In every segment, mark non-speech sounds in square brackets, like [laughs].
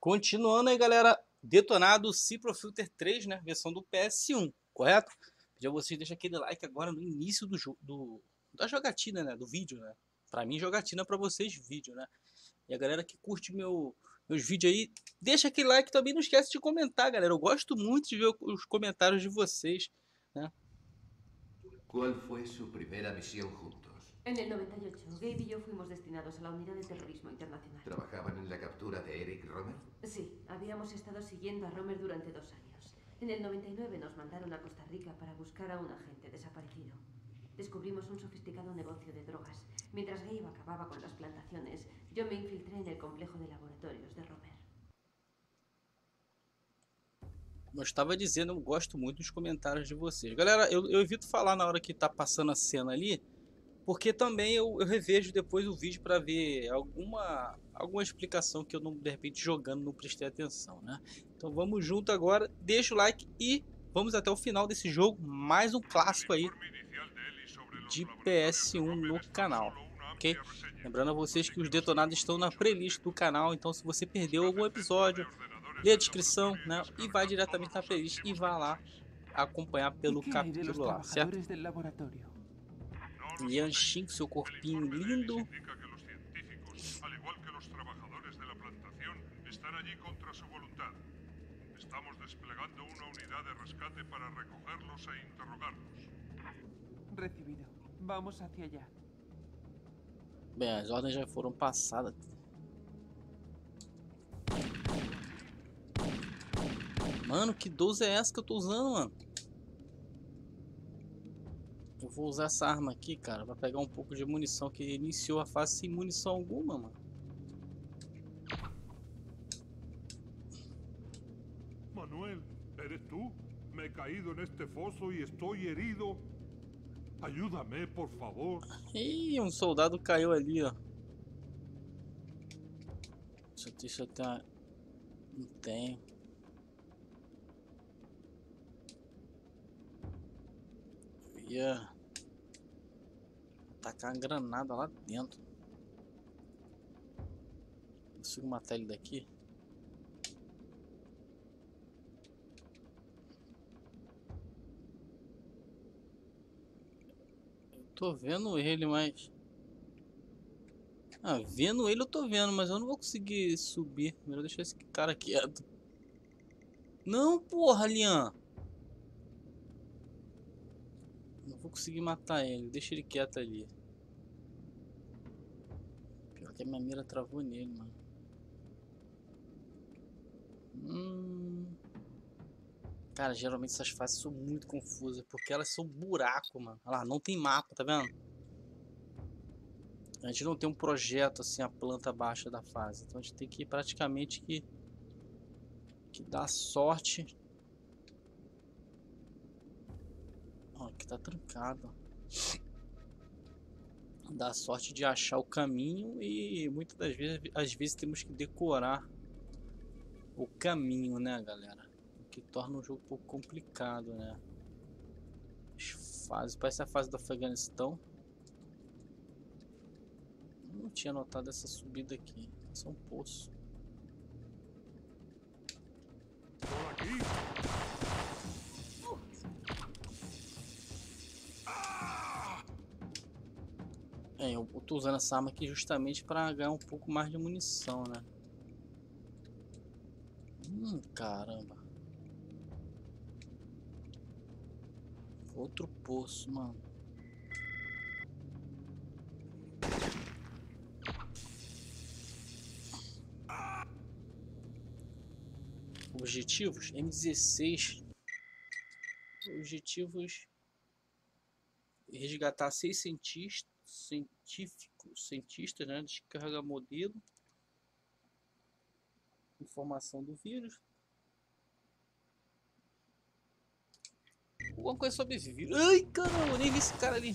Continuando aí, galera. Detonado Cipro Filter 3, né? Versão do PS1, correto? A vocês deixar aquele like agora no início do, do da jogatina, né? Do vídeo, né? Pra mim, jogatina, pra vocês, vídeo, né? E a galera que curte meu, meus vídeos aí, deixa aquele like também. Não esquece de comentar, galera. Eu gosto muito de ver os comentários de vocês, né? Qual foi sua primeira missão juntos? En el 98, Gabe y yo fuimos destinados a la Unidad de Terrorismo Internacional. ¿Trabajaban en la captura de Eric Romer? Sí, habíamos estado siguiendo a Romer durante dos años. En el 99 nos mandaron a Costa Rica para buscar a un agente desaparecido. Descubrimos un sofisticado negocio de drogas. Mientras Gabe acababa con las plantaciones, yo me infiltré en el complejo de laboratorios de Romer. Como eu estava dizendo, eu gosto muito dos comentários de vocês. Galera, eu, eu evito falar na hora que tá passando a cena ali, porque também eu, eu revejo depois o vídeo para ver alguma, alguma explicação que eu não de repente jogando não prestei atenção, né? Então vamos junto agora, deixa o like e vamos até o final desse jogo, mais um clássico aí de PS1 no canal, ok? Lembrando a vocês que os detonados estão na playlist do canal, então se você perdeu algum episódio, lê a descrição, né? E vai diretamente na playlist e vá lá acompanhar pelo capítulo lá, certo? Lianshin, seu corpinho lindo. Estamos desplegando una unidad de rescate para recogerlos e interrogarlos. Recibido. Vamos hacia allá. Bem, as ordens já foram passadas. Mano, que 12 é essa que eu tô usando, mano? Eu vou usar essa arma aqui, cara, pra pegar um pouco de munição que iniciou a fase sem munição alguma, mano. Manuel, ¿eres tú? Me he caído en este foso y estoy herido. Ayúdame, por favor. Ih, um soldado caiu ali, ó. Deixa, deixa eu ter uma... Não tenho. Eu ia... Tacar uma granada lá dentro. Consigo matar ele daqui? Eu tô vendo ele, mas... Ah, vendo ele eu tô vendo, mas eu não vou conseguir subir. Melhor deixar esse cara quieto. Não, porra, Lian. Não vou conseguir matar ele. Deixa ele quieto ali. Que a minha mira travou nele, mano. Hum... Cara, geralmente essas fases são muito confusas, porque elas são buraco, mano. Olha lá, não tem mapa, tá vendo? A gente não tem um projeto assim, a planta baixa da fase. Então a gente tem que praticamente que, que dar sorte. Ó, aqui tá trancado. Dar sorte de achar o caminho e muitas das vezes, às vezes temos que decorar o caminho, né, galera? O que torna o jogo um pouco complicado, né? As fases, parece a fase do Afeganistão. Não tinha notado essa subida aqui. Esse é um poço. Por aquí. É, eu tô usando essa arma aqui justamente para ganhar um pouco mais de munição, né? Hum, caramba. Outro poço, mano. Objetivos M16. Objetivos resgatar seis cientistas, científicos, cientistas, né? Descarregar modelo. Informação do vírus. Alguma coisa sobre vírus. Ai, caramba, nem vi esse cara ali.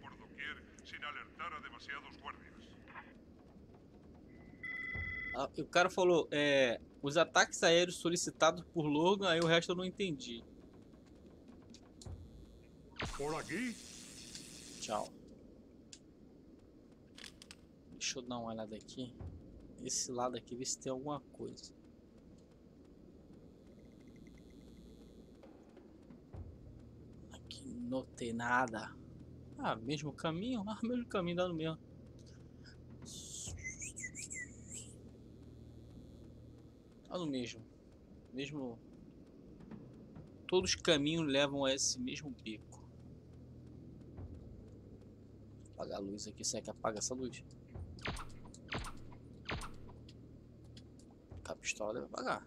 Por doquier sin alertar a demasiados guardias. Ah, O cara falou, é, os ataques aéreos solicitados por Logan, aí o resto eu não entendi. Por aquí. Tchau. Deixa eu dar uma olhada aqui. Esse lado aqui, ver se tem alguma coisa. Aqui não tem nada. Ah, mesmo caminho? [laughs] Ah, mesmo caminho dá no mesmo. Dá no mesmo. Mesmo. Todos os caminhos levam a esse mesmo beco. Apagar a luz aqui. Será que apaga essa luz? Com a pistola deve apagar.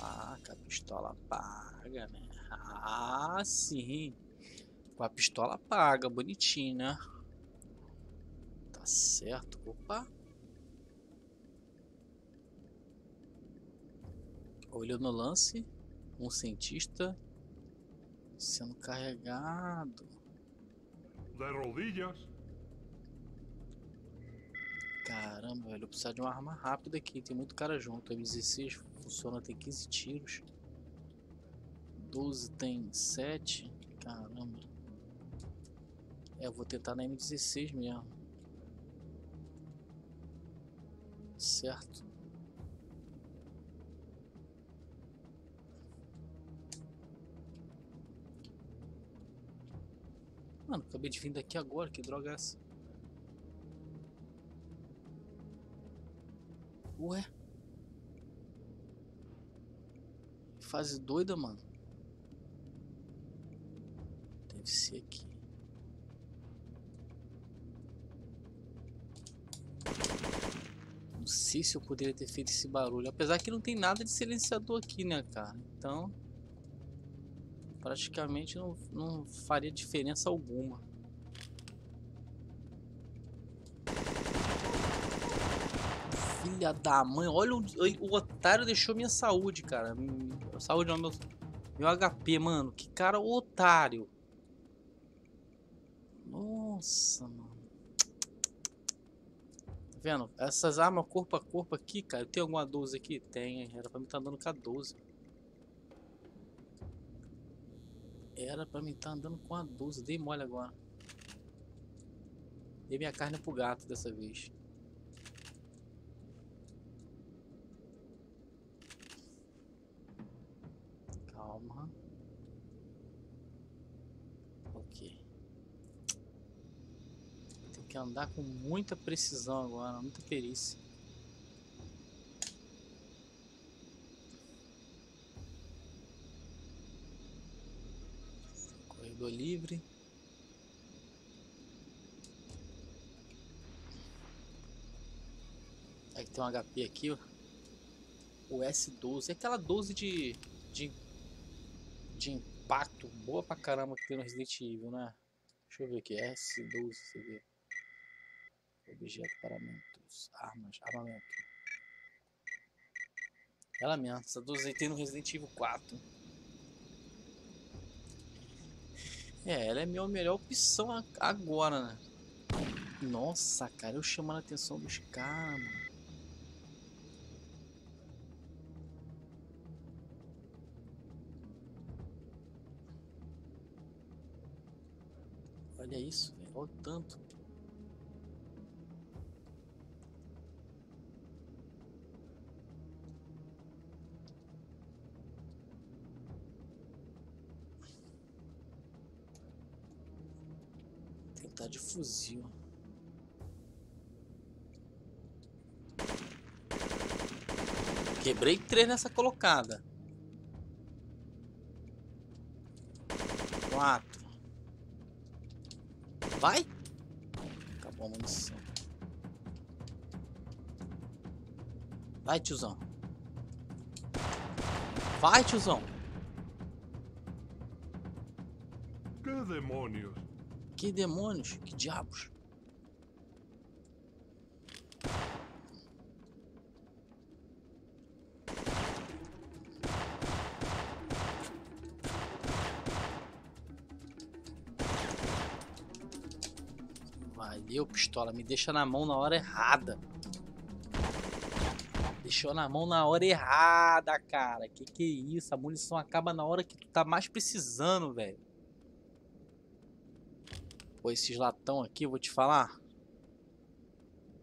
Ah, com a pistola apaga, né? Ah, sim. Com a pistola apaga, bonitinho, né? Tá certo. Opa. Olho no lance. Um cientista sendo carregado. De rodillas. Caramba, velho, eu preciso de uma arma rápida aqui. Tem muito cara junto. M16 funciona, tem 15 tiros. 12 tem 7. Caramba. É, eu vou tentar na M16 mesmo. Certo. Mano, acabei de vir daqui agora. Que droga é essa? Ué? Fase doida, mano. Deve ser aqui. Não sei se eu poderia ter feito esse barulho. Apesar que não tem nada de silenciador aqui, né, cara? Então. Praticamente não, não faria diferença alguma. Filha da mãe, olha o, o otário deixou minha saúde, cara. Saúde meu, meu HP, mano. Que cara otário. Nossa, mano. Tá vendo? Essas armas corpo a corpo aqui, cara. Tem alguma 12 aqui? Tem, era pra mim estar andando com a 12. Era pra mim estar andando com a 12. Dei mole agora. Dei minha carne pro gato dessa vez. Calma. Ok. Tem que andar com muita precisão agora, muita perícia. Corredor livre. Aí tem um HP aqui, ó. O S12. É aquela 12 de, de, de impacto. Boa pra caramba que tem no Resident Evil, né? Deixa eu ver aqui. S12, você vê. Objeto, paramentos, armas, armamento. Ela mesmo. Essa 12 aí tem no Resident Evil 4. É, ela é a minha melhor opção agora, né? Nossa, cara, eu chamando a atenção dos caras, mano. Olha isso, velho. Olha o tanto. De fuzil. Quebrei três nessa colocada. Quatro. Vai! Acabou a munição. Vai, tiozão. Vai, tiozão. ¿Qué demonios? Que demônios? Que diabos? Valeu, pistola. Me deixa na mão na hora errada. Deixou na mão na hora errada, cara. Que que é isso? A munição acaba na hora que tu tá mais precisando, velho. Pô, esses latão aqui, vou te falar.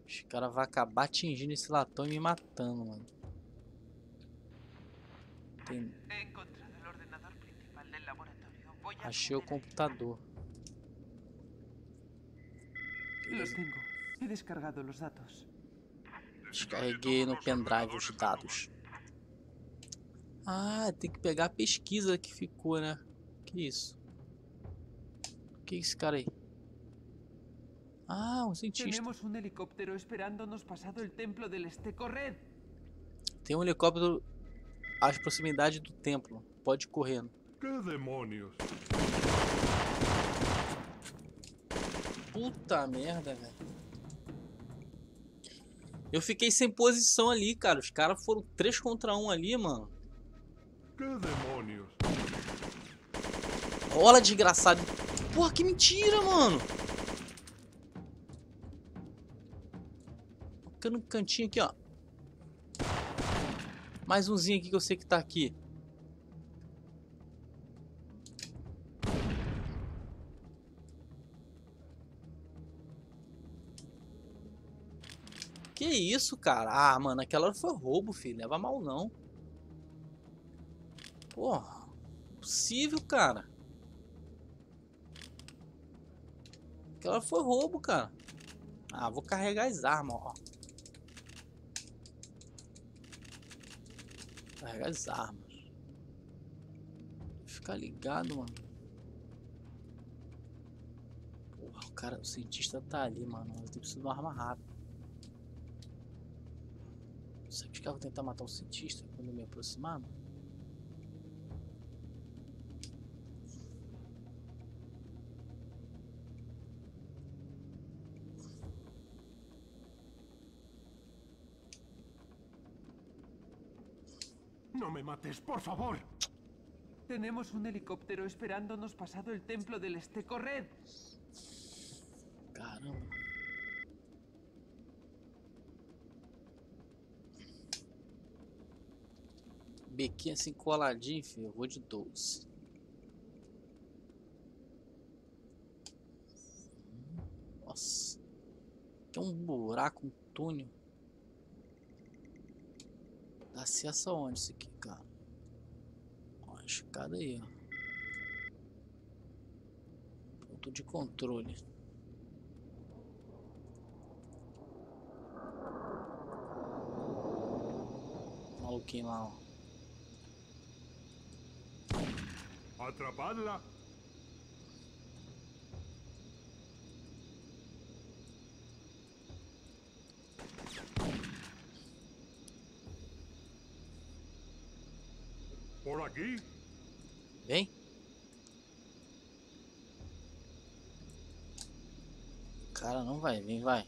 Os caras vão acabar atingindo esse latão e me matando, mano. Tem... Achei o computador. Los tengo. He descargado los datos. Descarreguei no pendrive os dados. Ah, tem que pegar a pesquisa que ficou, né? Que isso? Que é esse cara aí? Ah, um cientista. Tenemos un helicóptero esperándonos pasado el templo del Esteco Red. Tem um helicóptero às proximidades do templo. Pode ir correndo. ¿Qué demonios? Puta merda, velho. Eu fiquei sem posição ali, cara. Os caras foram 3 contra 1 ali, mano. ¿Qué demonios? Olha, desgraçado. Porra, que mentira, mano. Fica no cantinho aqui, ó. Mais umzinho aqui que eu sei que tá aqui. Que isso, cara? Ah, mano, aquela hora foi roubo, filho. Leva mal não. Porra. Possível, cara. Aquela foi roubo, cara. Ah, vou carregar as armas, ó. Carregar as armas. Ficar ligado, mano. Porra, o cara, o cientista tá ali, mano. Eu tenho preciso de uma arma rápida. Será que caras vão tentar matar o cientista quando eu me aproximar, mano? Me mates, por favor. Tenemos un helicóptero esperándonos pasado el templo del Esteco Red. Caramba. Bequinho assim coladinho, filho. Eu vou de 12. Nossa. Tem um buraco, um túnel. Dá acesso aonde isso aqui, cara? Ó, a escada aí, ó. Ponto de controle. Maluquinho lá, ó. Atrapadla. Por aquí. Vem. Cara, não vai, vem, vai.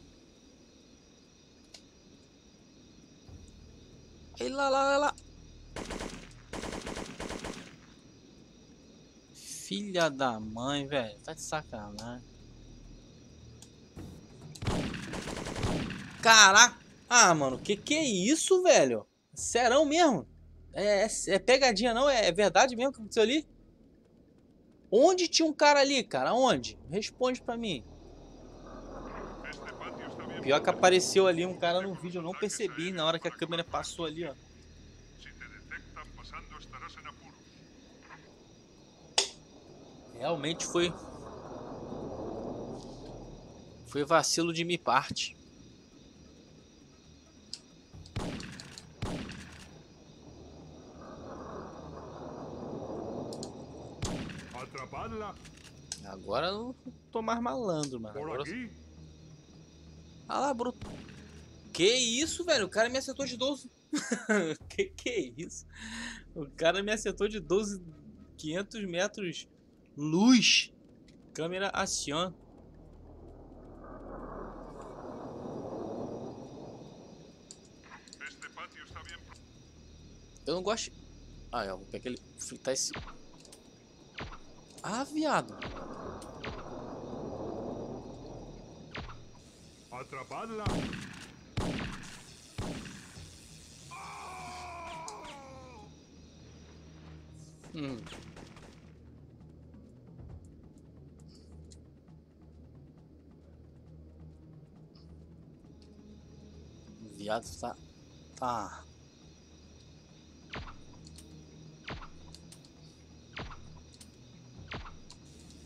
Aí lá, lá, lá, lá. Filha da mãe, velho. Tá de sacanagem. Caraca. Ah, mano, que que é isso, velho? Serão mesmo? É, é, é pegadinha não? É, é verdade mesmo que aconteceu ali? Onde tinha um cara ali, cara? Onde? Responde pra mim. Pior que apareceu ali um cara no vídeo, eu não percebi na hora que a câmera passou ali, ó. Realmente foi. Foi vacilo de minha parte. Agora eu não tô mais malandro, mano. Agora... Ah lá, bruto. Que isso, velho? O cara me acertou de 12. [laughs] que que é isso? O cara me acertou de 12, 500 metros luz. Câmera pro- Eu não gosto. Ah, eu vou pegar aquele. fritar esse. Ah, viado. Atrapadla. Hum. Viado tá. Tá.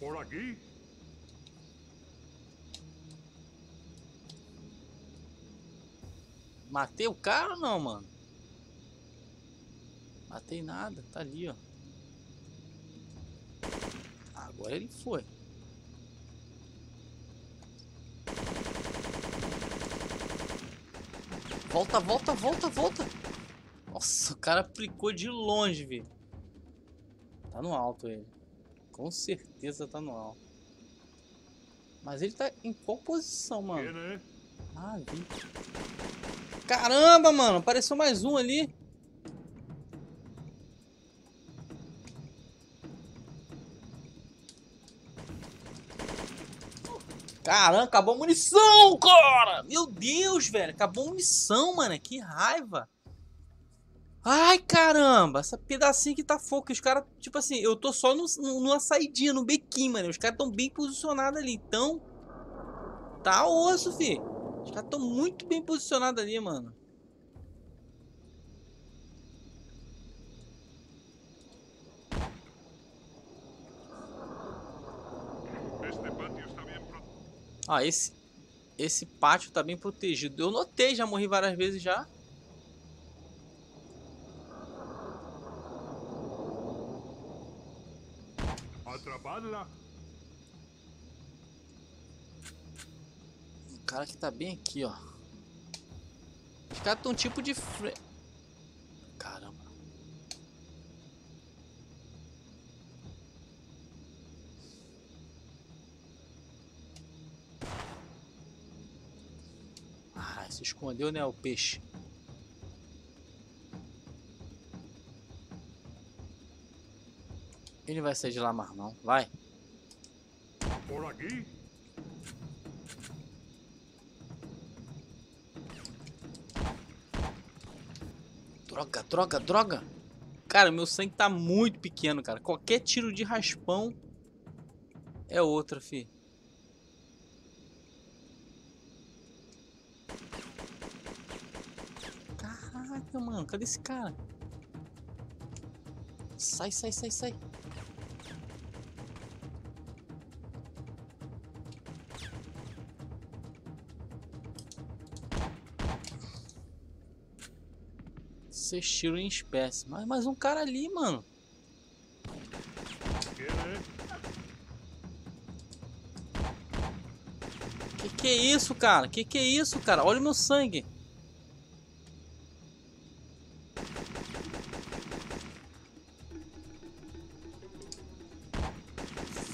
Por aquí. Matei o cara ou não, mano? Matei nada, tá ali, ó. Agora ele foi. Volta, volta, volta, volta. Nossa, o cara aplicou de longe, velho. Tá no alto ele. Com certeza tá no alto. Mas ele tá em qual posição, mano? Viene. Ah, vi. Caramba, mano. Apareceu mais um ali. Caramba, acabou a munição, cara! Meu Deus, velho. Acabou a munição, mano. Que raiva. Ai, caramba. Essa pedacinho que tá foco. Os caras, tipo assim, eu tô só no, numa saidinha, no bequinho, mano. Os caras tão bem posicionados ali. Então, tá osso, fi. Os caras tão muito bem posicionados ali, mano. Ah, esse esse pátio tá bem protegido. Eu notei, já morri várias vezes já. Atrapadla. O cara que tá bem aqui, ó. Os caras tão tipo de fre... Caramba. Ah, se escondeu, né, o peixe. Ele vai sair de lá mais não. Vai. Por aquí. Droga, droga, droga. Cara, meu sangue tá muito pequeno, cara. Qualquer tiro de raspão é outra, fi. Caraca, mano. Cadê esse cara? Sai, sai, sai, sai. Vocês tiram em espécie. Mas mais um cara ali, mano. Que que é isso, cara? Que que é isso, cara? Olha o meu sangue.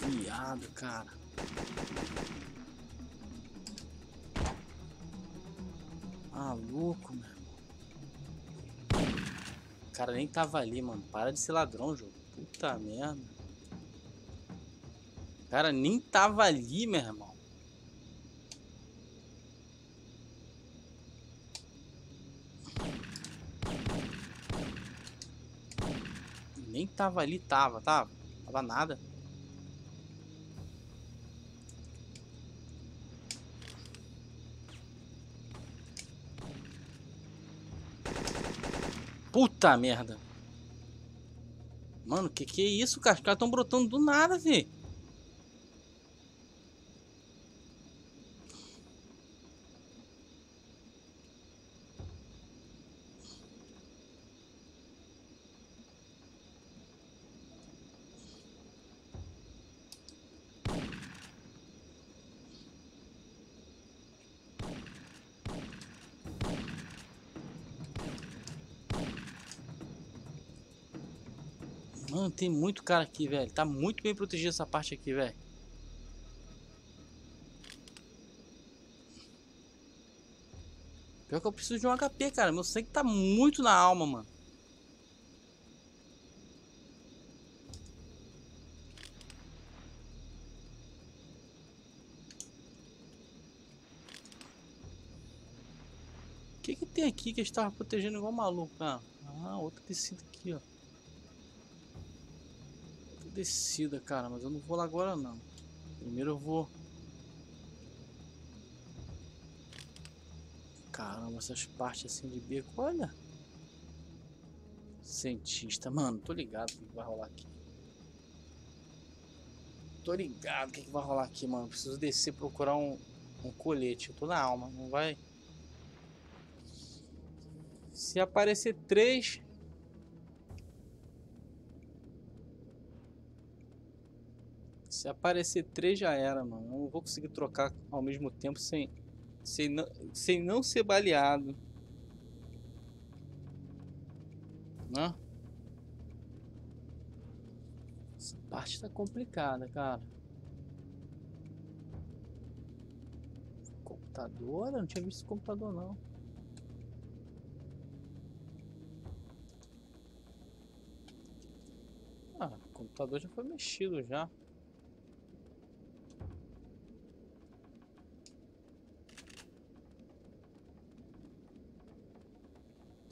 Viado, cara. Nem tava ali, mano. Para de ser ladrão, jogo. Puta merda. Cara nem tava ali, meu irmão. Nem tava ali, tava, tava. Tava nada. Puta merda. Mano, que que é isso, cara? Os caras tão brotando do nada, velho. Mano, tem muito cara aqui, velho. Tá muito bem protegido essa parte aqui, velho. Pior que eu preciso de um HP, cara. Meu sangue tá muito na alma, mano. O que que tem aqui que a gente tava protegendo igual maluco? Ah, ah outra descida aqui, ó. Descida, cara. Mas eu não vou lá agora, não. Primeiro eu vou... Caramba, essas partes assim de beco, olha. Cientista, mano, tô ligado o que vai rolar aqui. Tô ligado o que, que vai rolar aqui, mano. Preciso descer procurar um, um colete. Eu tô na alma, não vai... Se aparecer três. Se aparecer três já era, mano. Não vou conseguir trocar ao mesmo tempo sem, sem, não, sem não ser baleado. Né? Essa parte tá complicada, cara. Computador? Eu não tinha visto computador não. Ah, o computador já foi mexido já.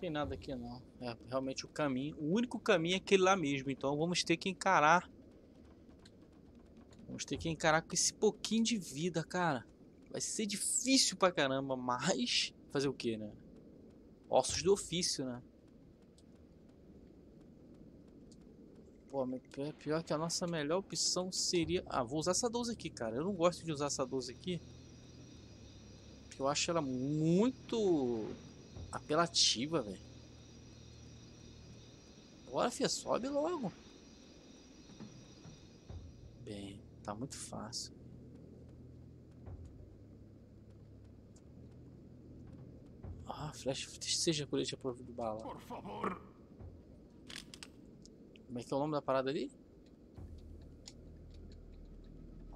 Tem nada aqui não. É realmente o caminho. O único caminho é aquele lá mesmo. Então vamos ter que encarar. Vamos ter que encarar com esse pouquinho de vida, cara. Vai ser difícil pra caramba, mas... Fazer o que, né? Ossos do ofício, né? Pô, é pior que a nossa melhor opção seria... Ah, vou usar essa 12 aqui, cara. Eu não gosto de usar essa 12 aqui. Porque eu acho ela muito apelativa, velho. Bora, filha, sobe logo. Bem, tá muito fácil. Ah, flash, seja colete de bala. Por favor. Como é que é o nome da parada ali?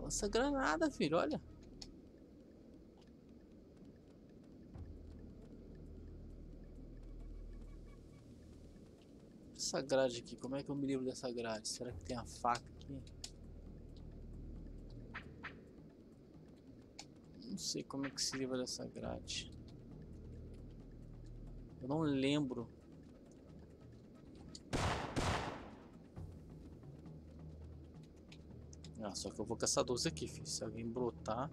Lança granada, filho, olha. Essa grade aqui, como é que eu me livro dessa grade? Será que tem a faca aqui? Não sei como é que se livra dessa grade. Eu não lembro Ah, só que eu vou com essa 12 aqui, filho. Se alguém brotar.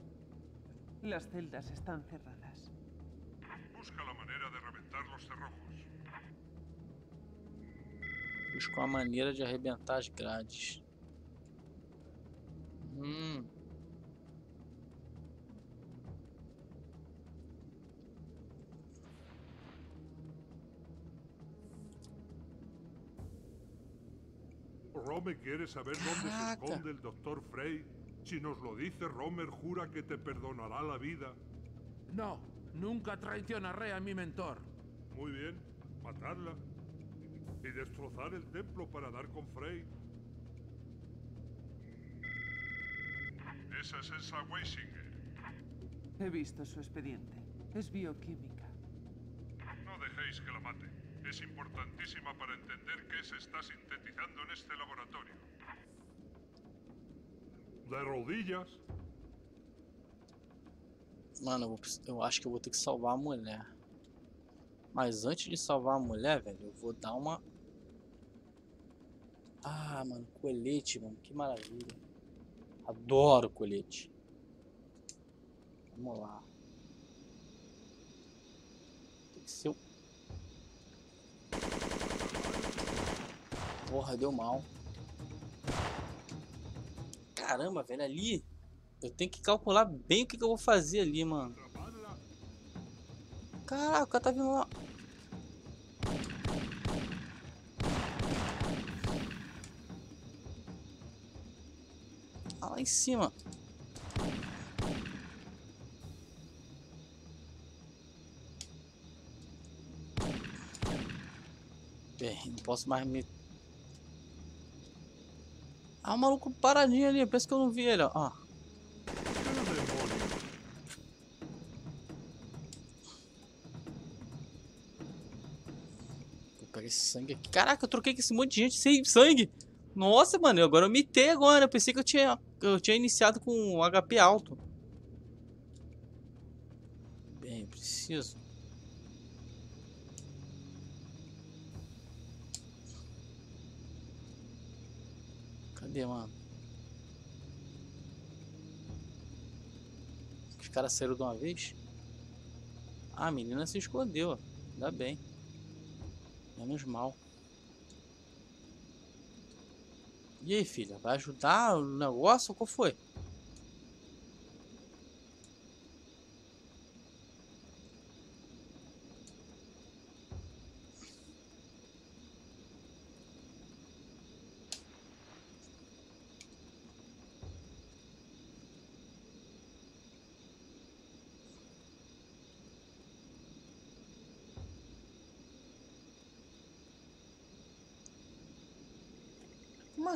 Las celdas están cerradas. Busca la manera de reventar los cerrojos. Busca uma maneira de arrebentar as grades. Hum. Rome quiere saber dónde se esconde el doctor Frey. Si nos lo dice, Romer jura que te perdonará la vida. No, nunca traicionaré a mi mentor. Muy bien, matarla. Y destrozar el templo para dar con Frey. Esa es Elsa Weisinger. He visto su expediente. Es bioquímica. No dejéis que la mate. Es importantísima para entender qué se está sintetizando en este laboratorio. De rodillas. Mano, eu acho que eu vou ter que salvar a mulher. Mas antes de salvar a mulher, velho, eu vou dar uma. Ah, mano, colete, mano, que maravilha. Adoro colete. Vamos lá. Tem que ser o. Porra, deu mal. Caramba, velho, ali. Eu tenho que calcular bem o que, que eu vou fazer ali, mano. Caraca, tá vindo lá. Ah, lá em cima. Bem, não posso mais me... Ah, o maluco paradinho ali. Pensa que eu não vi ele, ó. sangue aqui. Caraca, eu troquei com esse monte de gente sem sangue. Nossa, mano, agora eu mitei agora. Eu pensei que eu tinha, eu tinha iniciado com um HP alto. Bem, preciso. Cadê, mano? Os caras saíram de uma vez? Ah, a menina se escondeu. Ainda bem. Menos mal. E aí, filha? Vai ajudar o negócio? Qual foi?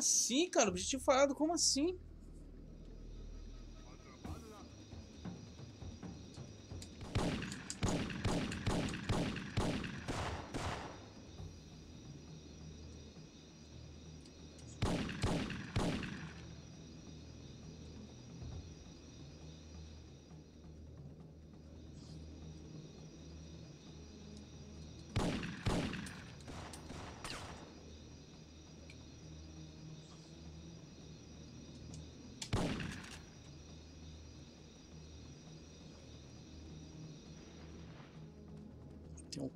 Assim, cara? Objetivo falado, como assim?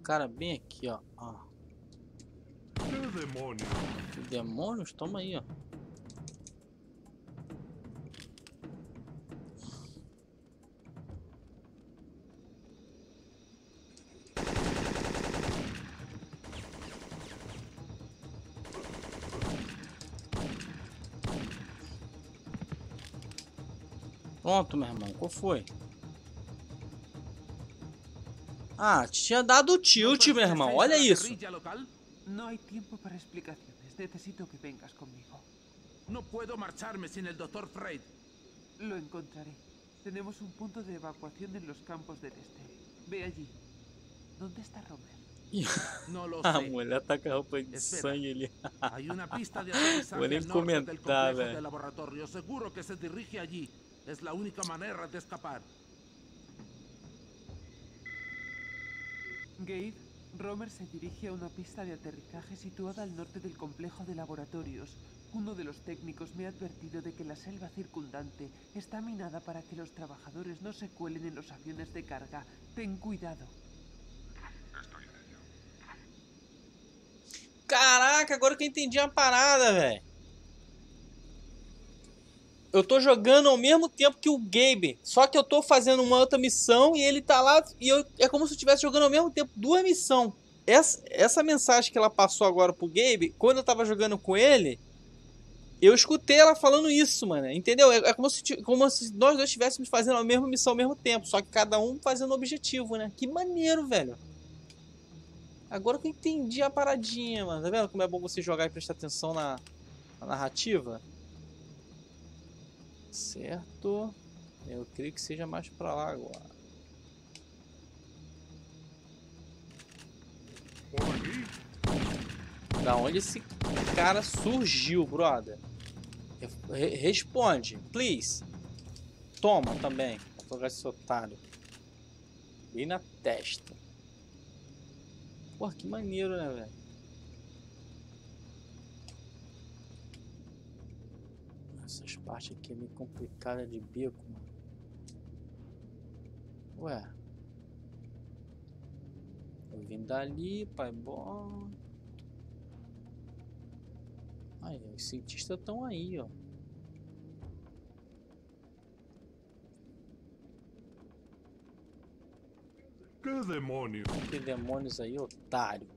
Cara bem aqui, ó. ó. Que demônios? Toma aí, ó. Pronto, meu irmão. Qual foi? Ah, tinha dado tilt, meu irmão. Olha isso. No hay tiempo para explicaciones. Necesito que vengas conmigo. No puedo marcharme sin el Dr. Freud. Lo encontraré. Tenemos un punto de evacuación en los campos del este. Ve allí. ¿Dónde está Romer? [laughs] No lo A mulher tá com a roupa de Espera. sangue ali. Hay una pista de a norte del comentar, laboratorio. Seguro que se dirige allí. Es la única manera de escapar. Gabe, Romer se dirige a una pista de aterrizaje situada al norte del complejo de laboratorios. Uno de los técnicos me ha advertido de que la selva circundante está minada para que los trabajadores no se cuelen en los aviones de carga. Ten cuidado. Caraca, agora que entendi parada, velho. Eu tô jogando ao mesmo tempo que o Gabe, só que eu tô fazendo uma outra missão e ele tá lá e eu é como se eu estivesse jogando ao mesmo tempo duas missões. Essa, essa mensagem que ela passou agora pro Gabe, quando eu tava jogando com ele, eu escutei ela falando isso, mano. Entendeu? É, é como, se, como se nós dois estivéssemos fazendo a mesma missão ao mesmo tempo, só que cada um fazendo um objetivo, né? Que maneiro, velho. Agora que eu entendi a paradinha, mano. Tá vendo como é bom você jogar e prestar atenção na, na narrativa? Certo. Eu creio que seja mais pra lá agora. Da onde esse cara surgiu, brother? Re- responde, please. Toma também. Vou jogar esse otário. Bem na testa. Porra, que maneiro, né, velho? Partes aqui é meio complicada de bico, mano. Ué. Eu vim dali, pai bom. Aí, os cientistas estão aí, ó. ¿Qué demonios? Que demônios aí, otário.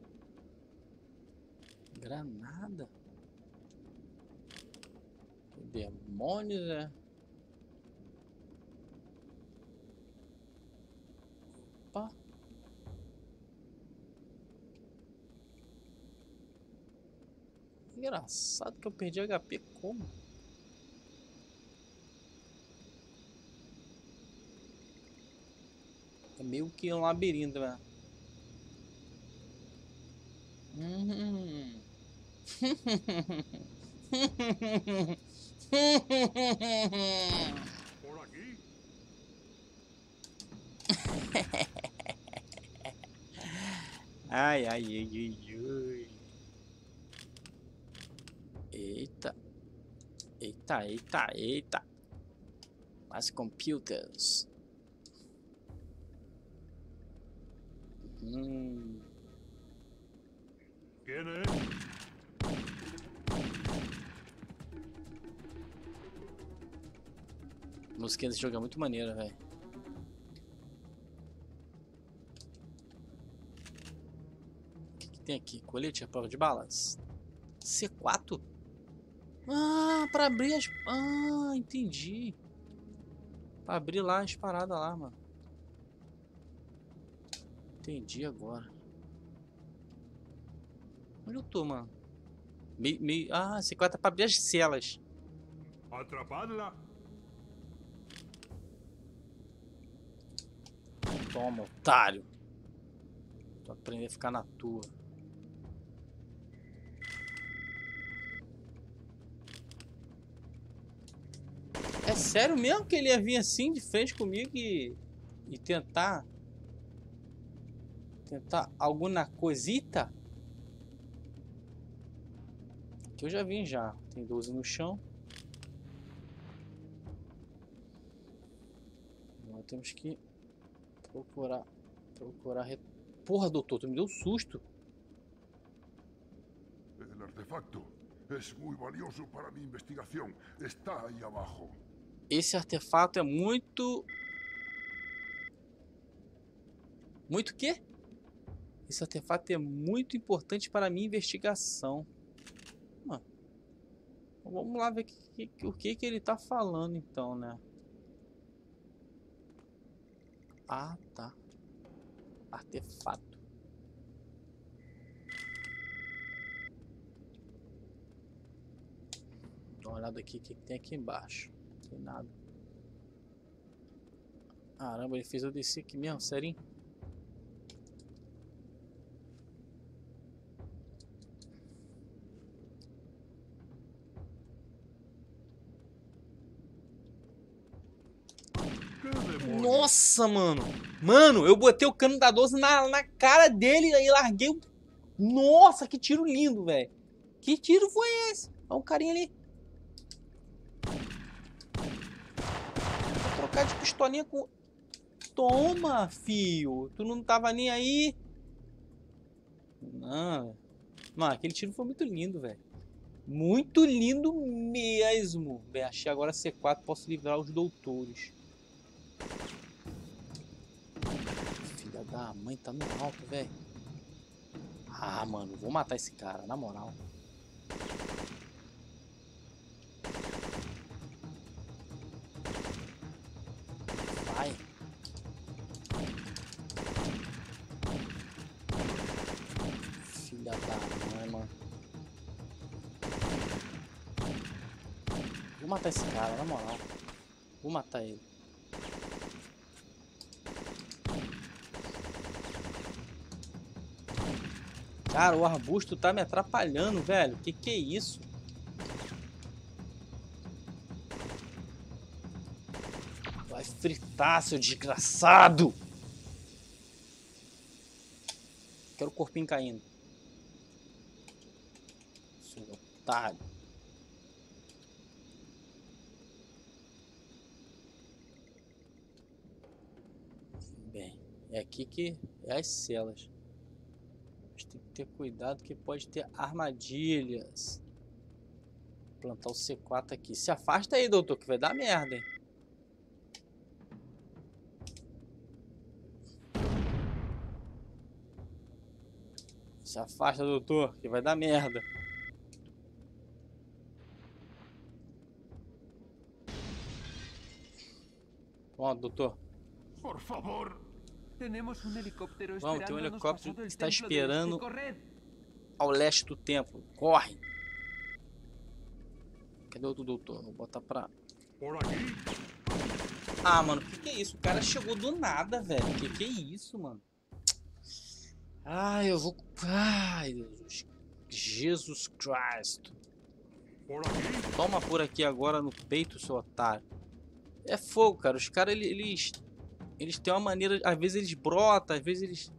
Granada? Demônios, é? Opa. Engraçado que eu perdi HP como? É meio que um labirinto, né? Uhum. [laughs] ¿Por [laughs] aquí? Ai, ai, ai, ai, ai. Eita. Eita, eita, eita. Mais computers. Hum. ¿Quién es? A música desse jogo é muito maneira, velho. O que, que tem aqui? Colete à prova de balas. C4? Ah, pra abrir as... Ah, entendi. Pra abrir lá as paradas lá, mano. Entendi agora. Onde eu tô, mano? Meio... Ah, C4 é pra abrir as celas. Atrapadla. Toma, otário. Tu aprender a ficar na tua. É sério mesmo que ele ia vir assim de frente comigo e, e tentar tentar alguma coisita? Que eu já vim já. Tem 12 no chão. Agora temos que procurar procurar re... Porra, doutor, tu me deu um susto. El artefacto es muy valioso para mi investigación. Está ahí abajo. Esse artefato é muito Muito quê? Esse artefato é muito importante para a minha investigação. Vamos lá ver que, que, o que, que ele tá falando então, né? Ah, tá. Artefato. Dá uma olhada aqui o que, que tem aqui embaixo. Não tem nada. Caramba, ele fez eu descer aqui mesmo, sério? Nossa, mano. Mano, eu botei o cano da 12 na, na cara dele e larguei o... Nossa, que tiro lindo, velho. Que tiro foi esse? Olha o carinha ali. Vou trocar de pistolinha com... Toma, fio. Tu não tava nem aí. Não. Mano, aquele tiro foi muito lindo, velho. Muito lindo mesmo. Bem, achei agora C4, posso livrar os doutores. Filha da mãe, tá no alto, velho. Ah, mano, vou matar esse cara, na moral. Vai. Filha da mãe, mano. Vou matar esse cara, na moral. Vou matar ele. Cara, o arbusto tá me atrapalhando, velho. Que que é isso? Vai fritar, seu desgraçado! Quero o corpinho caindo. Seu otário. Bem, é aqui que é as celas. Ter cuidado que pode ter armadilhas. Vou plantar o C4 aqui. Se afasta aí, doutor, que vai dar merda, hein? Se afasta, doutor, que vai dar merda. Pronto, doutor. Por favor, Tenemos un helicóptero Vamos, tem um helicóptero está esperando. Ao leste do templo. Corre! Cadê o outro doutor? Vou botar pra. Ah, mano, que que é isso? O cara chegou do nada, velho. Que que é isso, mano? Ai, eu vou. Ai, Jesus. Jesus Cristo. Toma por aqui agora no peito, seu otário. É fogo, cara. Os caras, eles, eles. Têm uma maneira. Às vezes eles brotam, às vezes eles.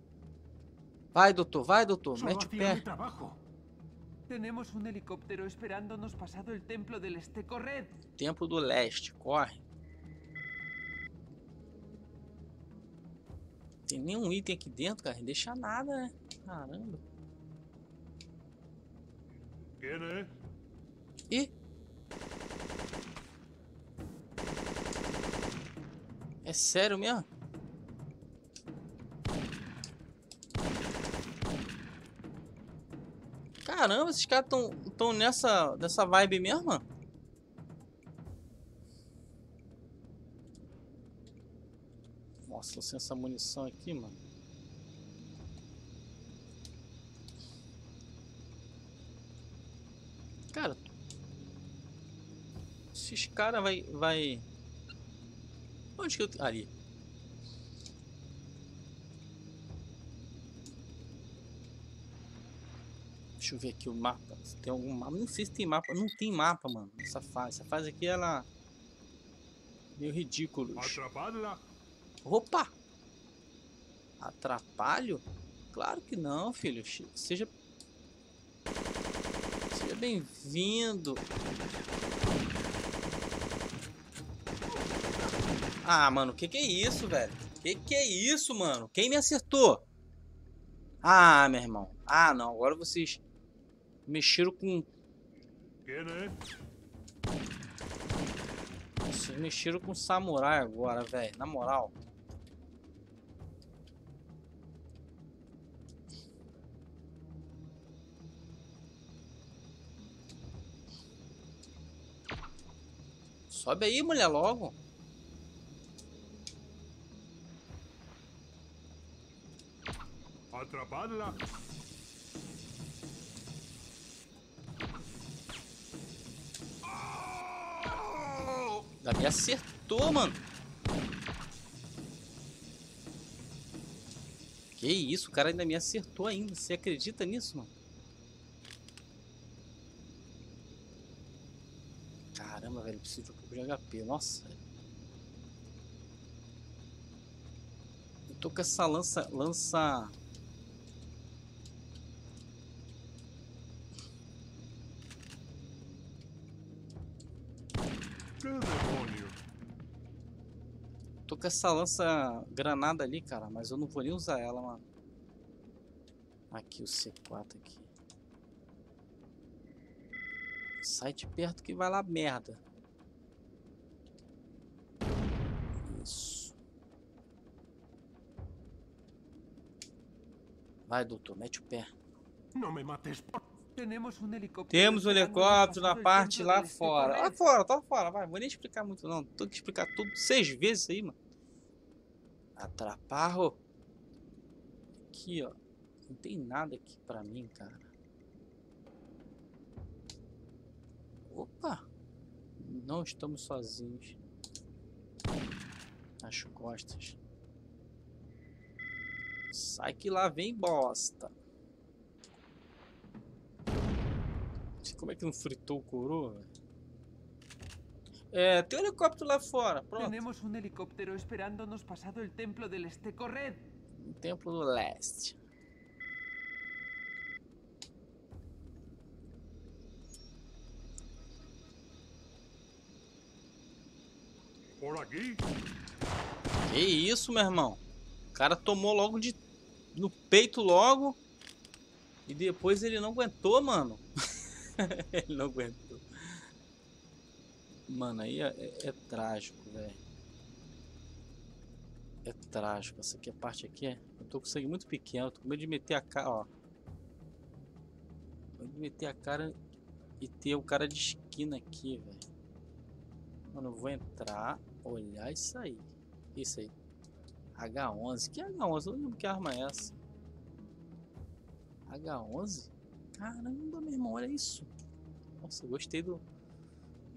Vai, doutor, vai, doutor. solo Mete o pé. Tenemos un helicóptero esperándonos pasado el templo del este. ¡Corred! Templo do Leste, corre. Tem nenhum item aqui dentro, cara. Não deixa nada, né? Caramba. ¿Quién es? Ih! É sério mesmo? Caramba, esses caras tão, tão nessa, nessa vibe mesmo? Nossa, sem essa munição aqui, mano. Cara, esses caras vai, vai... Onde que eu... Ali. Deixa eu ver aqui o mapa. Se tem algum mapa. Não sei se tem mapa. Não tem mapa, mano. Essa fase. Essa fase aqui, ela... Meio ridículo. Opa! Atrapalho? Claro que não, filho. Seja... Seja bem-vindo. Ah, mano, que que é isso, velho? Que que é isso, mano? Quem me acertou? Ah, meu irmão. Ah, não. Agora vocês mexeram com... ¿Quién es? Vocês mexeram com samurai agora, velho. Na moral. Sobe aí, mulher, logo. Atrapadla. Ainda me acertou, mano. Que isso, o cara ainda me acertou ainda. Você acredita nisso, mano? Caramba, velho, preciso de um pouco de HP. Nossa. Eu tô com essa lança. Lança. ¿Qué demonio? Tô com essa lança granada ali, cara, mas eu não vou nem usar ela, mano. Aqui o C4 aqui. Sai de perto que vai lá merda. Isso. Vai, doutor, mete o pé. No me mates por... Tenemos un helicóptero. Temos um helicóptero na parte lá fora. Lá fora, tá lá fora, vai. Vou nem explicar muito não. Tô que explicar tudo seis vezes aí, mano. Atraparro. Aqui, ó. Não tem nada aqui pra mim, cara. Opa. Não estamos sozinhos. As costas. Sai que lá vem bosta. Como é que não fritou o coroa? É, tem um helicóptero lá fora. Pronto. Tenemos un helicóptero esperándonos pasado el templo del este. ¡Corred! No Templo do Leste. ¿Por aquí? Que isso, meu irmão? O cara tomou logo de no peito logo e depois ele não aguentou, mano. [laughs] ele não aguentou. Mano, aí é, é- é trágico, velho. É trágico. Essa aqui, a parte aqui, é- eu tô com sangue muito pequeno. Tô com medo de meter a cara, ó. Medo de meter a cara e ter o cara de esquina aqui, velho. Mano, eu vou entrar, olhar e sair. Isso aí. H11. Que H11? Eu não lembro que arma é essa. H11? Caramba, meu irmão, olha isso. Nossa, gostei do.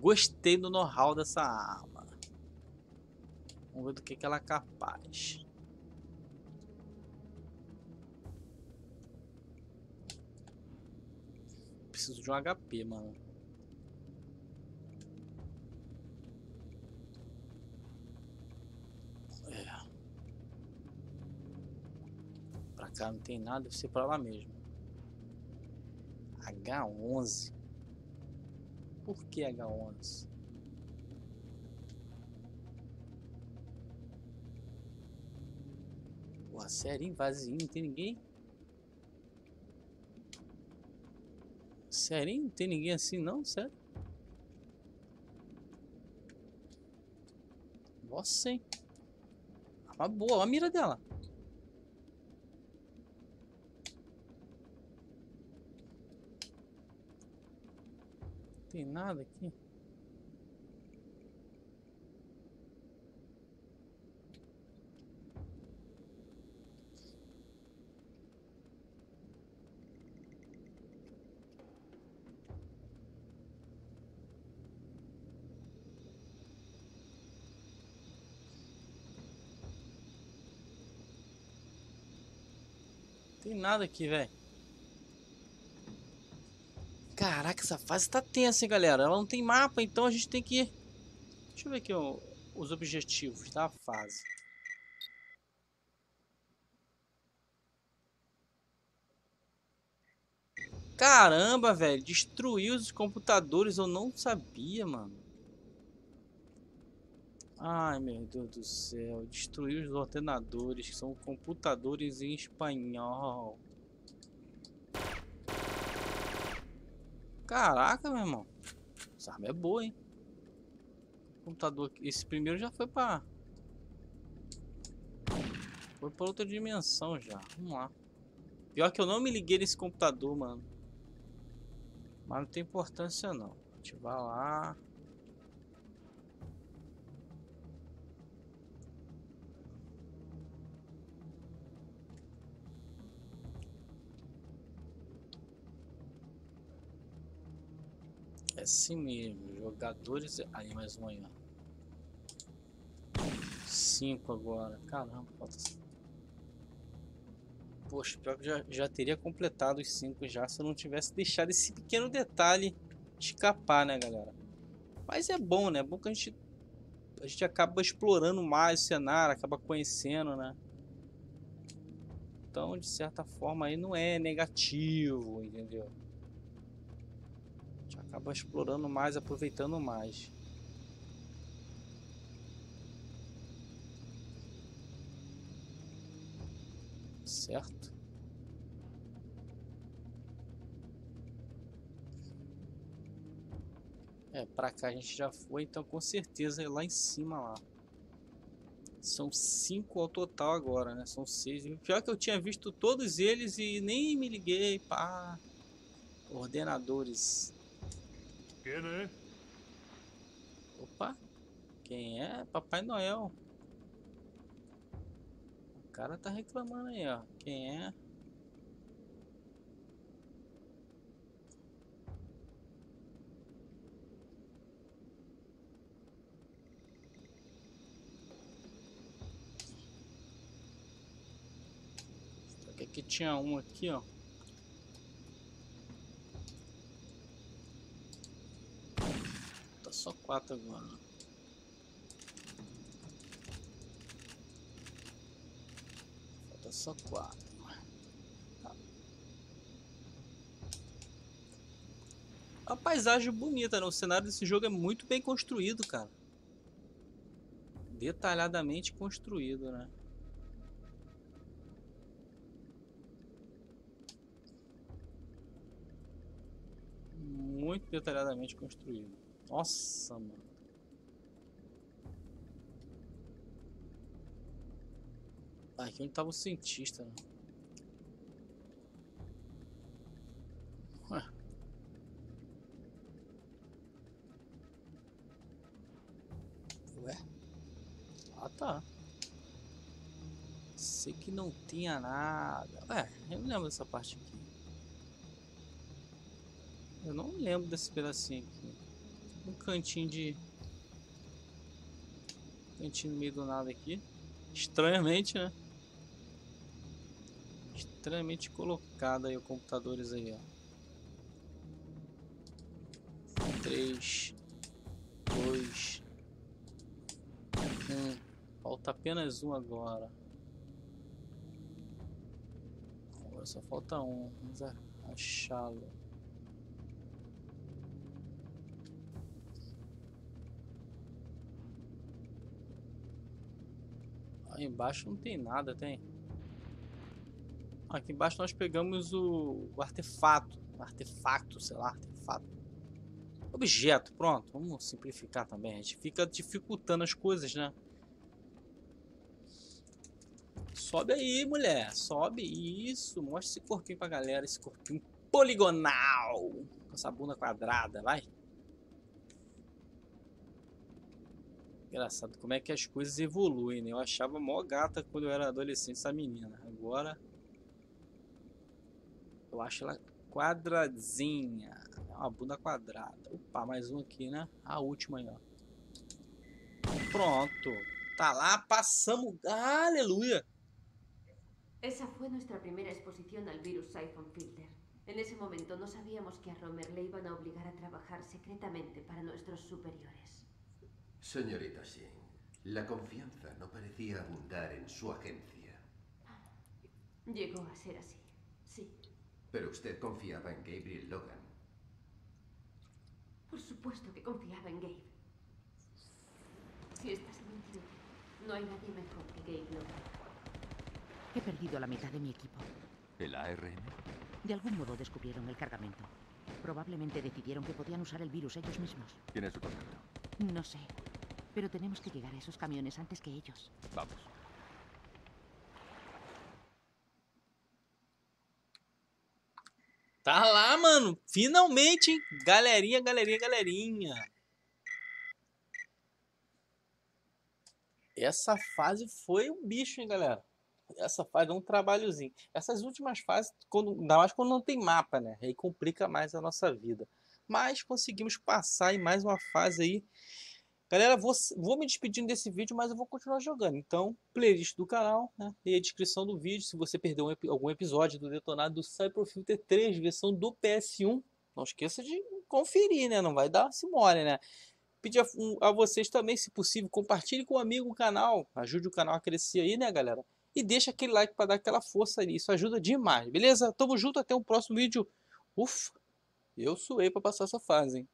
Gostei do know-how dessa arma. Vamos ver do que, que ela é capaz. Preciso de um HP, mano. É. Pra cá não tem nada, deve ser pra lá mesmo. H11. Por que H11? Porra, sério? Vazio, não tem ninguém? Sério, não tem ninguém assim não? Sério? Nossa, hein? Uma boa, olha a mira dela. Tem nada aqui. Tem nada aqui, velho. Caraca, essa fase tá tensa, hein, galera. Ela não tem mapa, então a gente tem que... Deixa eu ver aqui ó, os objetivos da fase. Caramba, velho. Destruiu os computadores. Eu não sabia, mano. Ai, meu Deus do céu. Destruir os ordenadores, que são computadores em espanhol. Caraca, meu irmão. Essa arma é boa, hein? Computador. Esse primeiro já foi pra. Foi pra outra dimensão já. Vamos lá. Pior que eu não me liguei nesse computador, mano. Mas não tem importância não. Ativar lá. Assim mesmo. Jogadores. Aí mais um aí, ó. Cinco agora. Caramba, falta. Poxa, pior que já, já teria completado os cinco já se eu não tivesse deixado esse pequeno detalhe escapar, né, galera? Mas é bom, né? É bom que a gente, a gente acaba explorando mais o cenário, acaba conhecendo, né? Então, de certa forma, aí não é negativo, entendeu? Acaba explorando mais, aproveitando mais. Certo? É, pra cá a gente já foi, então com certeza é lá em cima lá. São cinco ao total agora, né? São seis. Pior que eu tinha visto todos eles e nem me liguei, pá. Ordenadores. Quem é? Opa, quem é? Papai Noel. O cara tá reclamando aí, ó. Quem é? Aqui tinha um aqui, ó. Agora. Falta só quatro. Tá. A paisagem bonita, né? O cenário desse jogo é muito bem construído, cara. Detalhadamente construído, né? Muito detalhadamente construído. Nossa, mano. Ah, aqui onde tava o cientista, né? Ué. Ué? Ah, tá. Sei que não tinha nada. Ué, eu não lembro dessa parte aqui. Eu não lembro desse pedacinho aqui um cantinho de cantinho no meio do nada aqui. Estranhamente né? Estranhamente colocado aí os computadores aí ó. 3 2 1 falta apenas um agora. Agora só falta um. Vamos achá-lo Aí embaixo não tem nada, tem? Aqui embaixo nós pegamos o, o artefato. Artefato, sei lá, artefato. Objeto, pronto. Vamos simplificar também. A gente fica dificultando as coisas, né? Sobe aí, mulher. Sobe. Isso. Mostra esse corpinho pra galera. Esse corpinho poligonal. Com essa bunda quadrada. Vai. Engraçado como é que as coisas evoluem, né? Eu achava mó gata quando eu era adolescente essa menina. Agora... Eu acho ela quadradinha. É uma bunda quadrada. Opa, mais um aqui, né? A última aí, ó. Pronto. Tá lá, passamos. aleluia. Esa fue nuestra primera exposición al virus Siphon Filter. En ese momento no sabíamos que a Romer le iban a obligar a trabajar secretamente para nuestros superiores. Señorita Singh, la confianza no parecía abundar en su agencia. Llegó a ser así, sí. Pero usted confiaba en Gabriel Logan. Por supuesto que confiaba en Gabe. Si estás mintiendo, no hay nadie mejor que Gabe Logan. He perdido la mitad de mi equipo. ¿El ARM? De algún modo descubrieron el cargamento. Probablemente decidieron que podían usar el virus ellos mismos. ¿Quién es su contacto? No sé. Pero tenemos que llegar a esos camiones antes que ellos. Vamos. Tá lá, mano. Finalmente, hein? Galerinha, galerinha, galerinha. Essa fase foi um bicho, hein, galera? Essa fase é um trabalhozinho. Essas últimas fases, quando, ainda mais quando não tem mapa, né? Aí complica mais a nossa vida. Mas conseguimos passar em mais uma fase aí. Galera, vou, vou me despedindo desse vídeo, mas eu vou continuar jogando. Então, playlist do canal, né? E a descrição do vídeo. Se você perdeu um, algum episódio do detonado do Cyber Filter 3, versão do PS1, não esqueça de conferir, né? Não vai dar se mole, né? Pedir a, a vocês também, se possível, compartilhe com um amigo o canal. Ajude o canal a crescer aí, né, galera? E deixa aquele like para dar aquela força ali. Isso ajuda demais, beleza? Tamo junto, até o próximo vídeo. Ufa, eu suei para passar essa fase, hein?